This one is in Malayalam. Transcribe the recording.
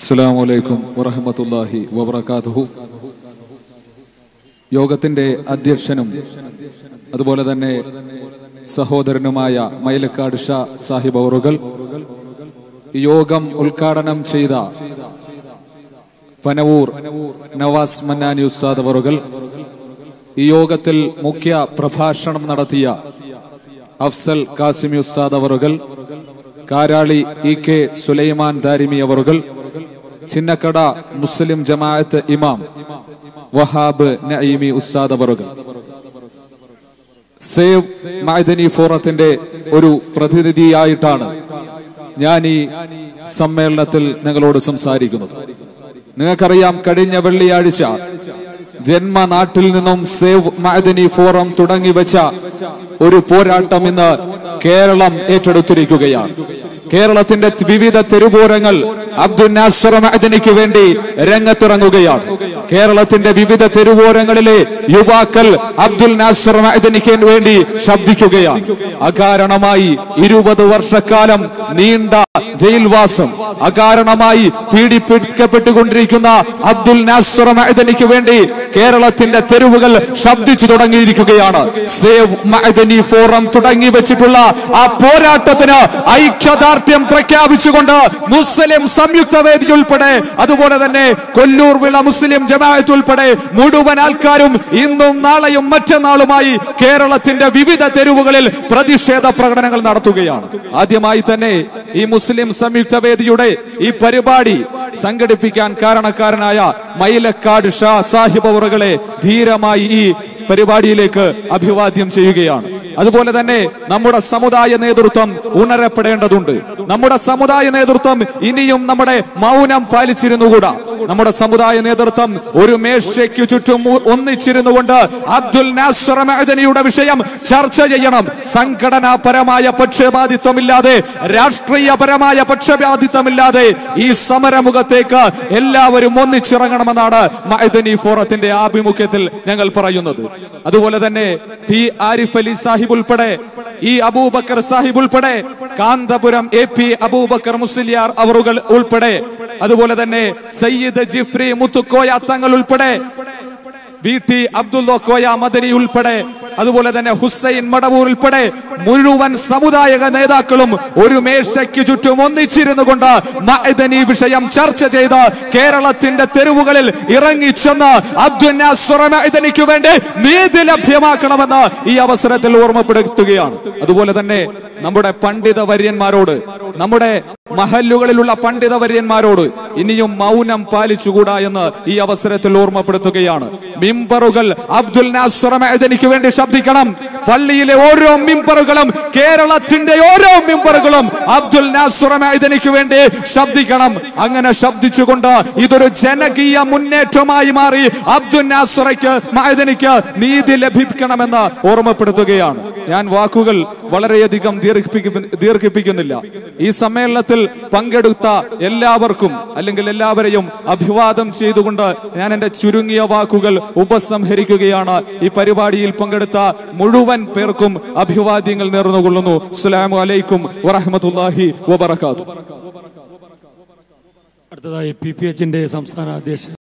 അസ്സാം വലൈക്കും വറഹമത്തല്ലാഹി വബർക്കാത്തുഹു യോഗത്തിന്റെ അധ്യക്ഷനും അതുപോലെ തന്നെ സഹോദരനുമായ മൈലക്കാട് ഷാ സാഹിബ് അവറുകൾ യോഗം ഉദ്ഘാടനം ചെയ്ത പനവൂർ നവാസ് മന്നാനി ഉസ്താദ് അവറുകൾ ഈ യോഗത്തിൽ മുഖ്യ പ്രഭാഷണം നടത്തിയ അഫ്സൽ കാസിമി ഉസ്താദ് അവറുകൾ കാരാളി ഇ കെ സുലൈമാൻ ദാരിമി അവറുകൾ ചിന്നക്കട മുസ്ലിം ജമാഅത്ത് ഇമാം വഹാബ് നഈമി ഉസ്താദ് അവറുകൾ. സേവ് മഅദനി ഫോറത്തിന്റെ ഒരു പ്രതിനിധിയായിട്ടാണ് ഞാൻ ഈ സമ്മേളനത്തിൽ നിങ്ങളോട് സംസാരിക്കുന്നത്. നിങ്ങൾക്കറിയാം കഴിഞ്ഞ വെള്ളിയാഴ്ച ജന്മനാട്ടിൽ നിന്നും സേവ് മഅദനി ഫോറം തുടങ്ങി വെച്ച ഒരു പോരാട്ടം ഇന്ന് കേരളം ഏറ്റെടുത്തിരിക്കുകയാണ്. കേരളത്തിന്റെ വിവിധ തെരുവോരങ്ങൾ അബ്ദുൽ നാസർ മഅദനിക്ക് വേണ്ടി രംഗത്തിറങ്ങുകയാണ്. കേരളത്തിന്റെ വിവിധ തെരുവോരങ്ങളിലെ യുവാക്കൾ അബ്ദുൽ നാസർ മഅദനിക്ക് വേണ്ടി ശബ്ദിക്കുകയാണ്. അകാരണമായി ഇരുപത് വർഷക്കാലം നീണ്ട ജയിൽവാസം അകാരണമായി പീഡിപ്പിക്കപ്പെട്ടുകൊണ്ടിരിക്കുന്ന അബ്ദുൽ നാസർ മഅദനിക്ക് വേണ്ടി കേരളത്തിന്റെ തെരുവുകൾ ശബ്ദിച്ചു തുടങ്ങിയിരിക്കുകയാണ്. സേവ് മഅദനി ഫോറം തുടങ്ങി വെച്ചിട്ടുള്ള ആ പോരാട്ടത്തിന് ഐക്യദാർഢ്യം പ്രഖ്യാപിച്ചുകൊണ്ട് മുസ്ലിം സംയുക്ത വേദി ഉൾപ്പെടെ അതുപോലെ തന്നെ കൊല്ലൂർ വിള മുസ്ലിം ജമാഅത്ത് ഉൾപ്പെടെ മുഴുവൻ ആൾക്കാരും ഇന്നും നാളെയും മറ്റന്നാളുമായി കേരളത്തിന്റെ വിവിധ തെരുവുകളിൽ പ്രതിഷേധ പ്രകടനങ്ങൾ നടത്തുകയാണ്. ആദ്യമായി തന്നെ ഈ മുസ്ലിം സംയുക്ത വേദിയുടെ ഈ പരിപാടി സംഘടിപ്പിക്കാൻ കാരണക്കാരനായ മൈലക്കാട് ഷാ സാഹിബ് ധീരമായി ഈ പരിപാടിയിലേക്ക് അഭിവാദ്യം ചെയ്യുകയാണ്. അതുപോലെ തന്നെ നമ്മുടെ സമുദായ നേതൃത്വം ഉണരപ്പെടേണ്ടതുണ്ട്. നമ്മുടെ സമുദായ നേതൃത്വം ഇനിയും നമ്മുടെ മൗനം പാലിച്ചിരുന്നുകൂടാ നമ്മുടെ സമുദായ നേതൃത്വം ഒരു മേശയ്ക്ക് ചുറ്റും ഒന്നിച്ചിരുന്നുകൊണ്ട് അബ്ദുൽ നാസർ വിഷയം ചർച്ച ചെയ്യണം. സംഘടനാപരമായ പക്ഷപാതിത്വമില്ലാതെ രാഷ്ട്രീയപരമായ പക്ഷപാതിത്വമില്ലാതെ ഈ സമരമുഖത്തേക്ക് എല്ലാവരും ഒന്നിച്ചിറങ്ങണമെന്നാണ് മഅദനി ഫോറത്തിന്റെ ആഭിമുഖ്യത്തിൽ ഞങ്ങൾ പറയുന്നത്. അതുപോലെ തന്നെ പി ആരിഫ് അലി സാഹിബ് ഉൾപ്പെടെ ഈ അബൂബക്കർ സാഹിബ് ഉൾപ്പെടെ കാന്തപുരം എ പി അബൂബക്കർ മുസ്ലിയാർ അവറുകൾ ഉൾപ്പെടെ അതുപോലെ തന്നെ സയ്യിദ് ജിഫ്രി മുത്തുക്കോയ തങ്ങൾ ഉൾപ്പെടെ വി ടി അബ്ദുള്ള കോയ മദനി ഉൾപ്പെടെ അതുപോലെ തന്നെ ഹുസൈൻ മടവൂർ ഉൾപ്പെടെ മുഴുവൻ സമുദായ നേതാക്കളും ഒരു മേശയ്ക്ക് ചുറ്റും ഒന്നിച്ചിരുന്നു കൊണ്ട് വിഷയം ചർച്ച ചെയ്ത് കേരളത്തിന്റെ തെരുവുകളിൽ ഇറങ്ങിച്ചെന്ന് അബ്ദുൽ നാസർ മഅദനിക്ക് വേണ്ടി നീതി ലഭ്യമാക്കണമെന്ന് ഈ അവസരത്തിൽ ഓർമ്മപ്പെടുത്തുകയാണ്. അതുപോലെ തന്നെ നമ്മുടെ പണ്ഡിത വര്യന്മാരോട് നമ്മുടെ മഹല്ലുകളിലുള്ള പണ്ഡിത വര്യന്മാരോട് ഇനിയും മൗനം പാലിച്ചുകൂടാ എന്ന് ഈ അവസരത്തിൽ ഓർമ്മപ്പെടുത്തുകയാണ്. മിമ്പറുകൾ അബ്ദുൽ നാസ്വറമേദനിക്ക് വേണ്ടി ശബ്ദിക്കണം. പള്ളിയിലെ ഓരോ മിമ്പറുകളും കേരളത്തിന്റെ ഓരോ മിമ്പറുകളും അബ്ദുൽ നാസ്വറമേദനിക്ക് വേണ്ടി ശബ്ദിക്കണം. അങ്ങനെ ശബ്ദിച്ചുകൊണ്ട് ഇതൊരു ജനകീയ മുന്നേറ്റമായി മാറി അബ്ദുൽ നാസുറയ്ക്ക് മൈദനിക്ക് നീതി ലഭിക്കണമെന്ന് ഓർമ്മപ്പെടുത്തുകയാണ്. ഞാൻ വാക്കുകൾ വളരെയധികം ദീർഘിപ്പിക്കുന്നില്ല. ഈ സമ്മേളനത്തിൽ പങ്കെടുത്ത എല്ലാവർക്കും അല്ലെങ്കിൽ എല്ലാവരെയും അഭിവാദം ചെയ്തുകൊണ്ട് ഞാൻ എന്റെ ചുരുങ്ങിയ വാക്കുകൾ ഉപസംഹരിക്കുകയാണ്. ഈ പരിപാടിയിൽ പങ്കെടുത്ത മുഴുവൻ പേർക്കും അഭിവാദ്യങ്ങൾ നേർന്നുകൊള്ളുന്നു. അസ്സലാമു അലൈക്കും വറഹമത്തല്ലാഹി വബർക്കാത്തു അടുത്തതായി പി പി എച്ചിന്റെ സംസ്ഥാന അധ്യക്ഷൻ